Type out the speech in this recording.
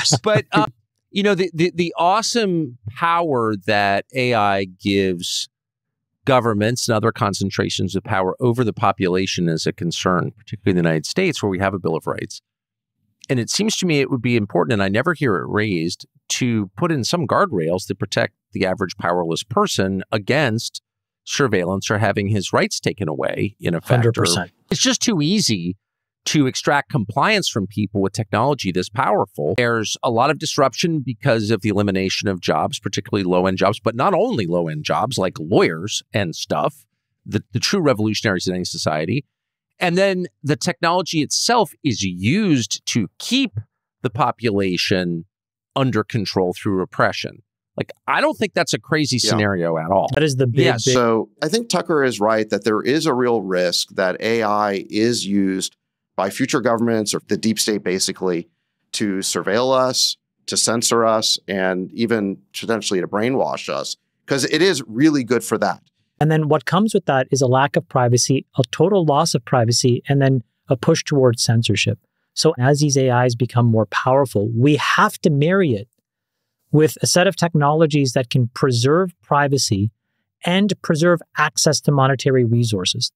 Yes. but uh, you know the, the the awesome power that AI gives governments and other concentrations of power over the population is a concern, particularly in the United States, where we have a Bill of Rights. And it seems to me it would be important, and I never hear it raised, to put in some guardrails to protect the average powerless person against surveillance or having his rights taken away in effect. or- 100%. It's just too easy to extract compliance from people with technology this powerful. There's a lot of disruption because of the elimination of jobs, particularly low end jobs, but not only low end jobs like lawyers and stuff, the, the true revolutionaries in any society. And then the technology itself is used to keep the population under control through repression. Like, I don't think that's a crazy Yeah. scenario at all. That is the big, Yeah, big So I think Tucker is right that there is a real risk that AI is used by future governments or the deep state basically to surveil us, to censor us, and even potentially to brainwash us because it is really good for that. And then what comes with that is a lack of privacy, a total loss of privacy, and then a push towards censorship. So as these AIs become more powerful, we have to marry it with a set of technologies that can preserve privacy and preserve access to monetary resources.